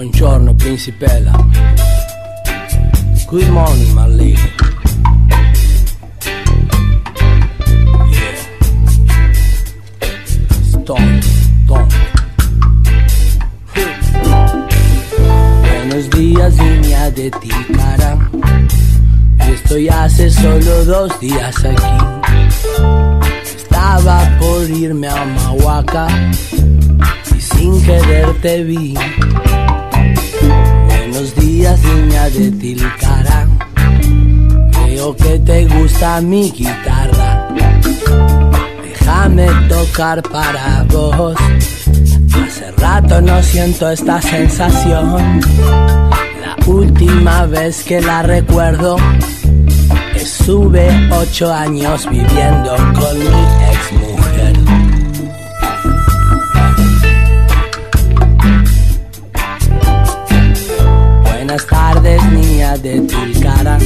Buongiorno, Principella. Good morning, my lady. Yeah. Stone, días, niña de Tilcara. Estoy hace solo dos días aquí. Estaba por irme a Mahuaca y sin querer te vi. Niña de Tilcara. Veo que te gusta mi guitarra. Déjame tocar para vos. Hace rato no siento esta sensación. La última vez que la recuerdo Estuve ocho años viviendo con mi ex mujer. Buenas tardes, niña de Tilcara.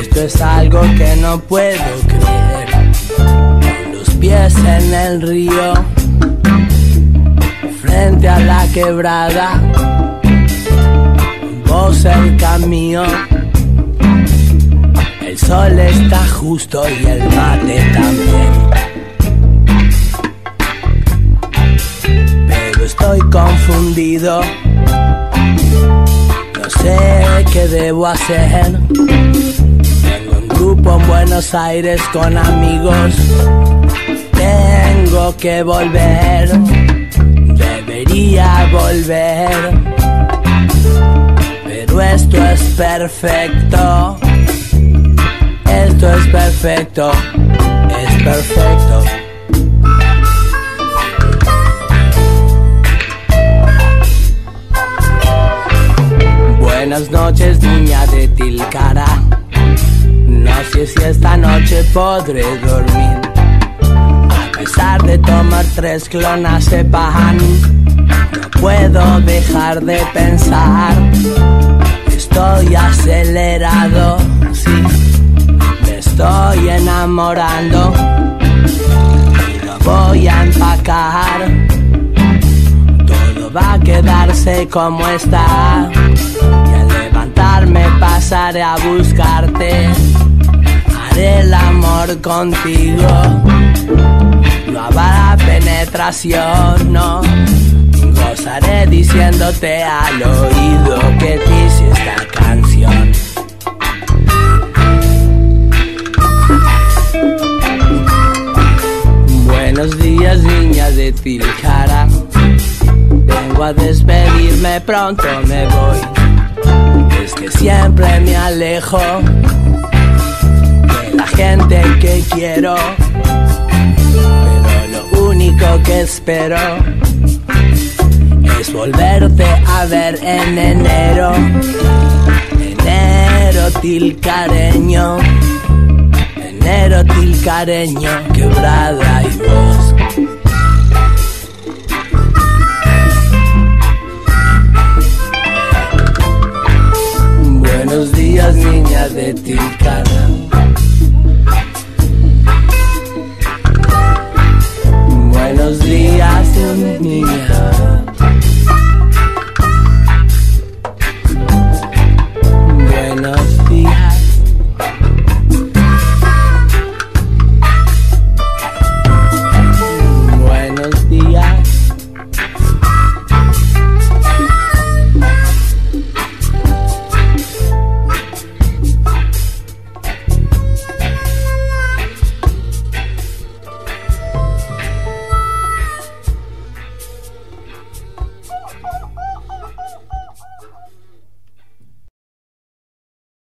Esto es algo que no puedo creer. Con los pies en el río, frente a la quebrada, vos el camino el sol está justo y el mate también. Pero estoy confundido. Sé qué debo hacer. Tengo un grupo en Buenos Aires con amigos. Tengo que volver. Debería volver. Pero esto es perfecto. Esto es perfecto, es perfecto. Buenas noches, niña de Tilcara. No sé si esta noche podré dormir. A pesar de tomar tres clonas de pan, no puedo dejar de pensar. Estoy acelerado, sí estoy enamorando y lo voy a empacar. Todo va a quedarse como está pasaré a buscarte. Haré el amor contigo. No habrá penetración, no. Gozaré diciéndote al oído que te hice esta canción. Buenos días, niña de Tilcara. Vengo a despedirme, pronto me voy. Alejo de la gente que quiero. Pero lo único que espero es volverte a ver en enero. Enero tilcareño enero tilcareño, quebrada y bosque. ti.